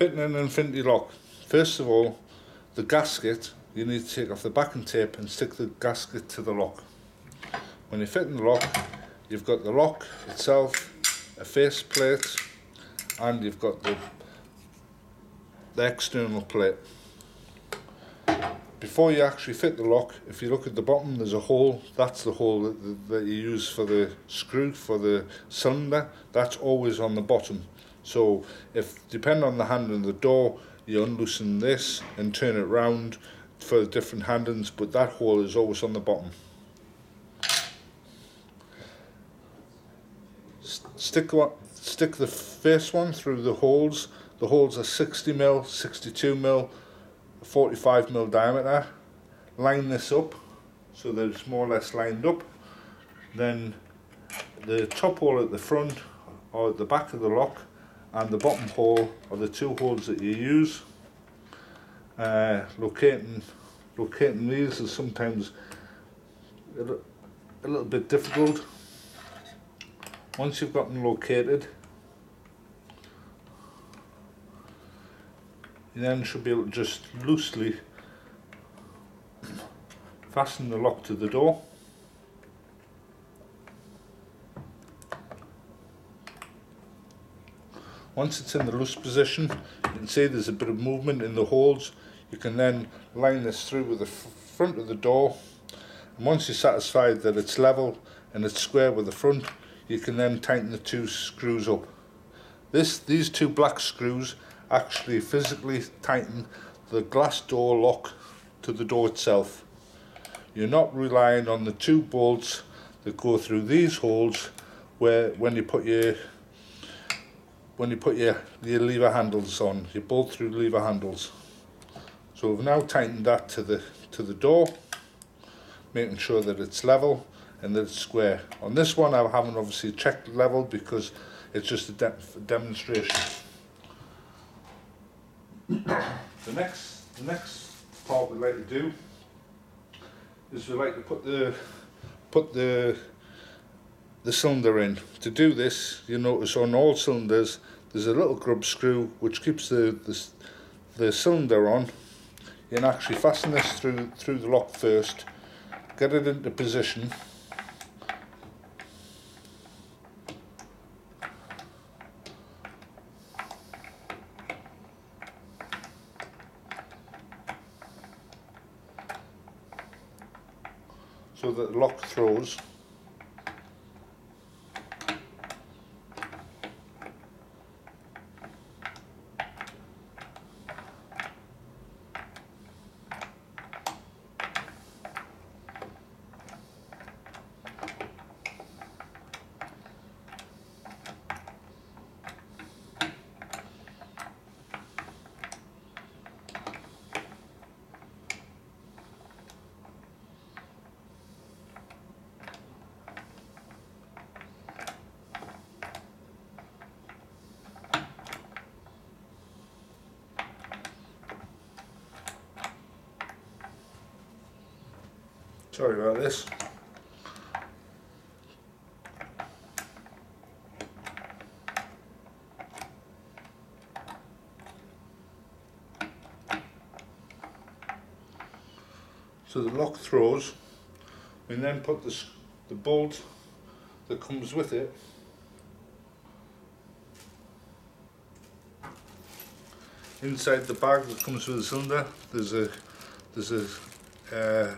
Fitting an infinity lock. First of all, the gasket, you need to take off the backing tape and stick the gasket to the lock. When you're fitting the lock, you've got the lock itself, a face plate, and you've got the, the external plate. Before you actually fit the lock, if you look at the bottom, there's a hole. That's the hole that, that you use for the screw for the cylinder. That's always on the bottom. So if depending on the handle of the door, you unloosen this and turn it round for different handles, but that hole is always on the bottom. Stick one, stick the first one through the holes. The holes are 60 mil, 62 mil, 45 mil diameter. Line this up so that it's more or less lined up. Then the top hole at the front or at the back of the lock and the bottom hole are the two holes that you use. Uh, locating locating these is sometimes a, a little bit difficult. Once you've got them located, you then should be able to just loosely fasten the lock to the door. Once it's in the loose position, you can see there's a bit of movement in the holes. You can then line this through with the front of the door. And once you're satisfied that it's level and it's square with the front, you can then tighten the two screws up. This, these two black screws actually physically tighten the glass door lock to the door itself. You're not relying on the two bolts that go through these holes where when you put your when you put your, your lever handles on, you bolt through lever handles. So we've now tightened that to the to the door, making sure that it's level and that it's square. On this one I haven't obviously checked level because it's just a de demonstration. the next the next part we'd like to do is we'd like to put the put the the cylinder in. To do this, you notice on all cylinders there's a little grub screw which keeps the the, the cylinder on. You can actually fasten this through through the lock first, get it into position so that the lock throws. Sorry about this. So the lock throws, we then put the, the bolt that comes with it inside the bag that comes with the cylinder there's a there's a uh,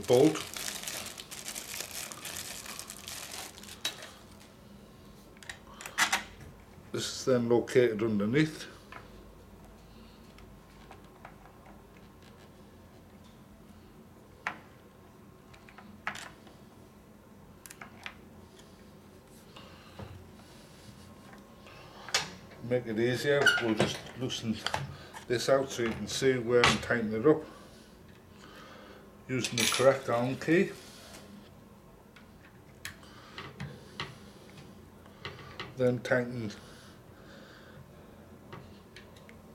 a bolt. This is then located underneath. Make it easier, we'll just loosen this out so you can see where I'm tightening it up using the correct Allen key. Then tighten,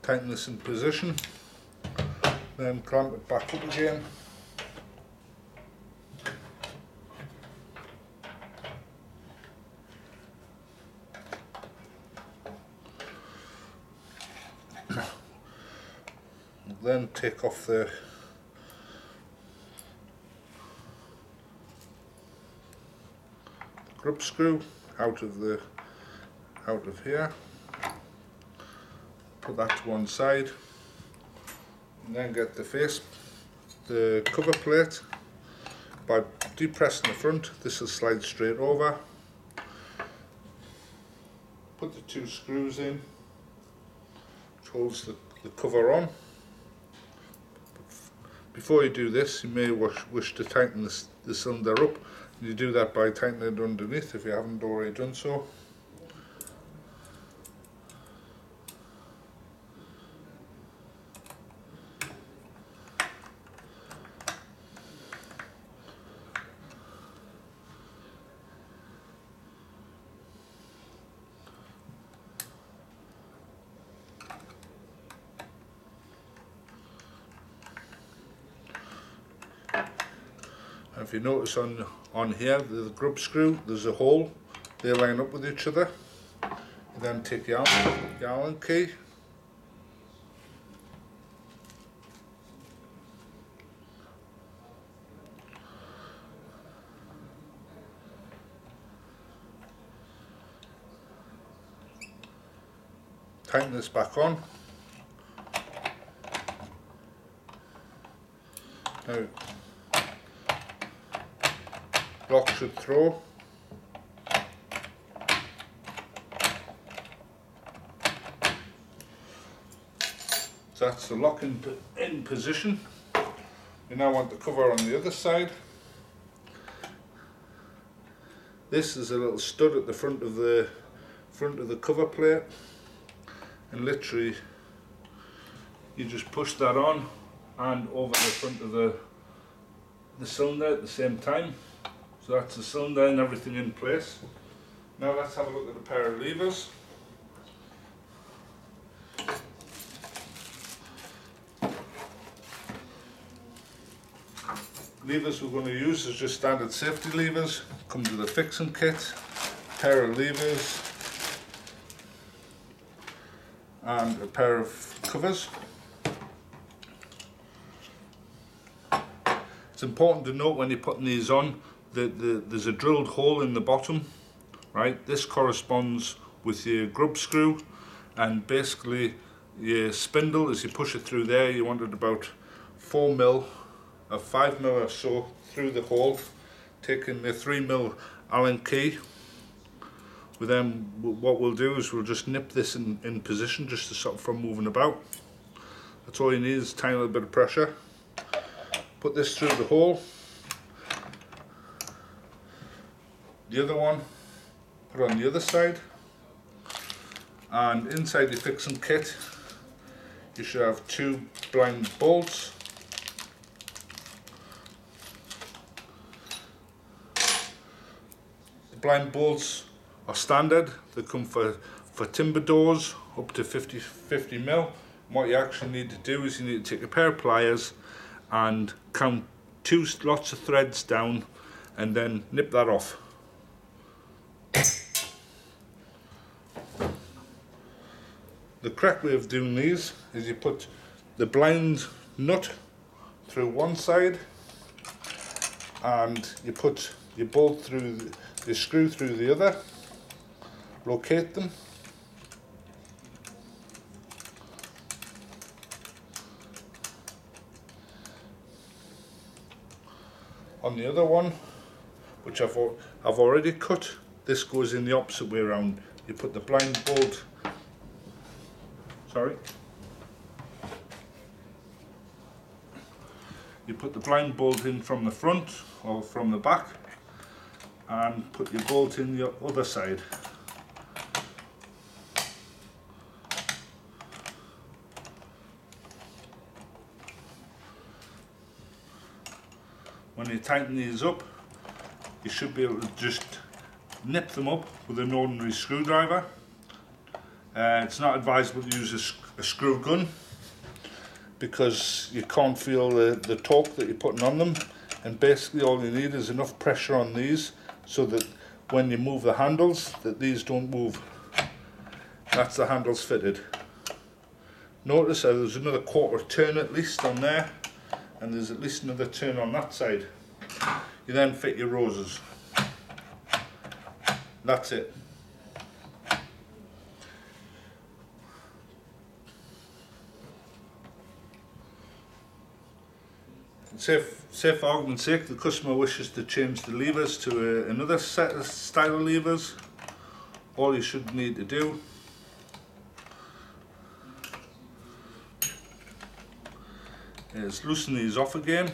tighten this in position, then clamp it back up again. then take off the grub screw out of the out of here. Put that to one side. And then get the face the cover plate. By depressing the front this will slide straight over. Put the two screws in. Which holds the, the cover on. Before you do this you may wish, wish to tighten this, the cylinder up you do that by tightening it underneath if you haven't already done so if you notice on on here the grub screw there's a hole. They line up with each other. You then take your Allen, key. Tighten this back on. Now lock should throw. So that's the lock in, in position. You now want the cover on the other side. This is a little stud at the front of the front of the cover plate and literally you just push that on and over the front of the the cylinder at the same time. So that's the cylinder and everything in place. Now let's have a look at the pair of levers. Levers we're going to use is just standard safety levers. Comes with a fixing kit, pair of levers, and a pair of covers. It's important to note when you're putting these on the, the, there's a drilled hole in the bottom, right? This corresponds with your grub screw and basically your spindle, as you push it through there, you want it about 4 mil or 5 mil or so through the hole, taking the 3 mil Allen key. With them, what we'll do is we'll just nip this in, in position just to stop from moving about. That's all you need is a tiny little bit of pressure. Put this through the hole. The other one, put on the other side. And inside the fixing kit, you should have two blind bolts. The blind bolts are standard. They come for, for timber doors up to 50, 50 mil. What you actually need to do is you need to take a pair of pliers and count two lots of threads down and then nip that off. The correct way of doing these is you put the blind nut through one side and you put your bolt through the, screw through the other, locate them. On the other one which I've, I've already cut this goes in the opposite way around. You put the blind bolt sorry. You put the blind bolt in from the front or from the back and put your bolt in the other side. When you tighten these up, you should be able to just nip them up with an ordinary screwdriver. Uh, it's not advisable to use a, a, screw gun because you can't feel the, the torque that you're putting on them and basically all you need is enough pressure on these so that when you move the handles that these don't move. That's the handles fitted. Notice uh, there's another quarter turn at least on there and there's at least another turn on that side. You then fit your roses. That's it. Say, for argument's sake, the customer wishes to change the levers to uh, another set of style levers. All you should need to do is loosen these off again.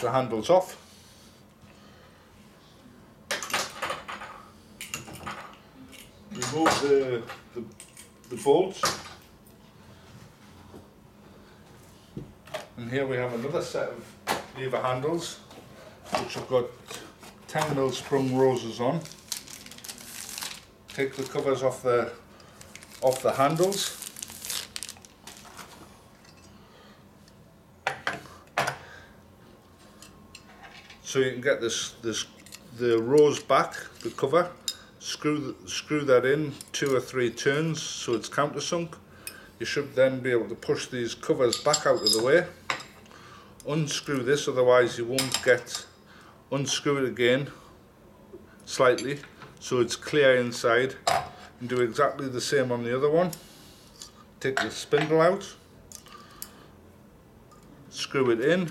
The handles off. remove the, the, the bolts. And here we have another set of lever handles, which have got 10 mil sprung roses on. Take the covers off the off the handles. So you can get this this the rose back, the cover, screw, screw that in two or three turns so it's countersunk. You should then be able to push these covers back out of the way. Unscrew this, otherwise you won't get, unscrew it again slightly so it's clear inside and do exactly the same on the other one. Take the spindle out, screw it in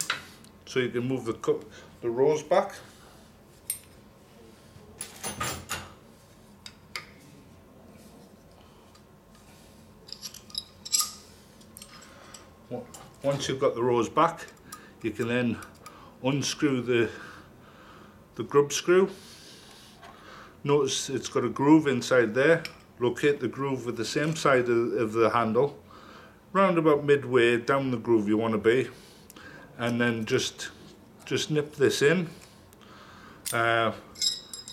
so you can move the, the rose back. once you've got the rose back you can then unscrew the the grub screw. Notice it's got a groove inside there. Locate the groove with the same side of, of the handle. Round about midway down the groove you want to be and then just just nip this in uh,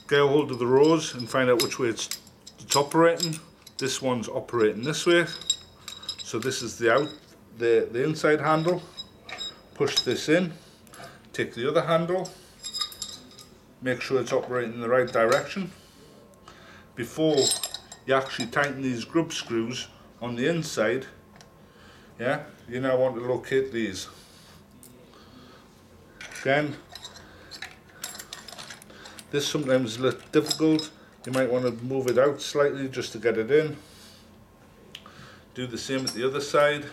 get a hold of the rose and find out which way it's, it's operating. This one's operating this way. So this is the out the, the inside handle, push this in, take the other handle, make sure it's operating in the right direction. Before you actually tighten these grub screws on the inside, yeah, you now want to locate these. Again, this sometimes is a little difficult. You might want to move it out slightly just to get it in. Do the same at the other side.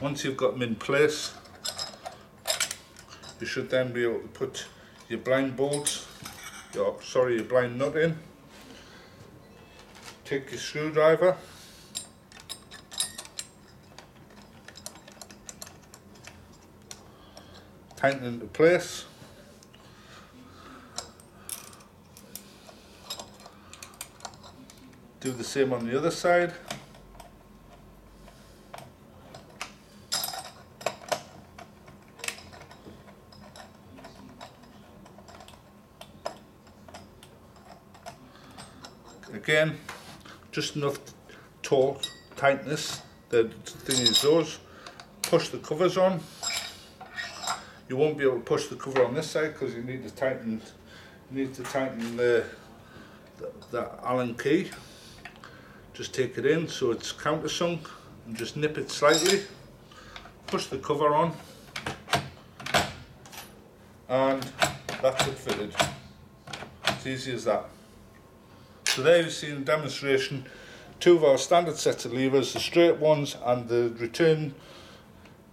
Once you've got them in place, you should then be able to put your blind bolts, your, sorry, your blind nut in. Take your screwdriver, tighten into place. Do the same on the other side. again just enough torque tightness the thing is those push the covers on you won't be able to push the cover on this side because you need to tighten you need to tighten the, the, allen key. Just take it in so it's countersunk and just nip it slightly. Push the cover on. And that's it fitted. It's easy as that. So there you've seen a demonstration, two of our standard sets of levers, the straight ones and the return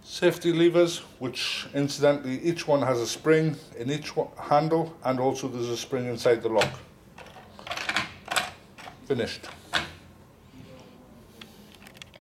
safety levers, which incidentally each one has a spring in each handle and also there's a spring inside the lock. Finished.